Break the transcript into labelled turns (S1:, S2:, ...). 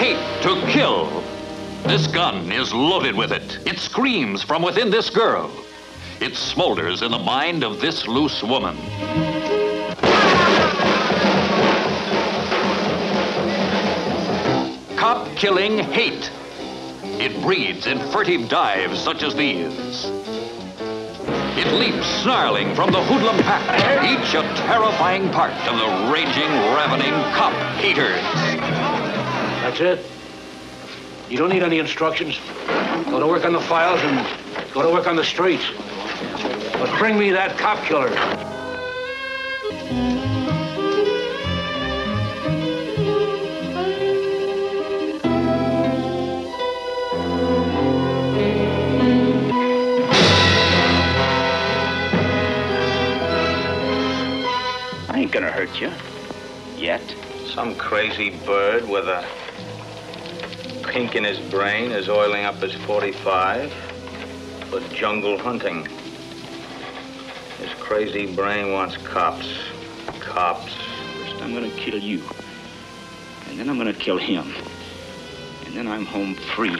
S1: hate to kill. This gun is loaded with it. It screams from within this girl. It smolders in the mind of this loose woman. Cop killing hate. It breeds in furtive dives such as these. It leaps snarling from the hoodlum pack, each a terrifying part of the raging, ravening cop haters.
S2: That's it? You don't need any instructions. Go to work on the files and go to work on the streets. But bring me that cop killer.
S3: I ain't gonna hurt you. Yet.
S4: Some crazy bird with a kink in his brain is oiling up his 45 for jungle hunting. His crazy brain wants cops. Cops.
S3: First, I'm gonna kill you. And then I'm gonna kill him. And then I'm home free.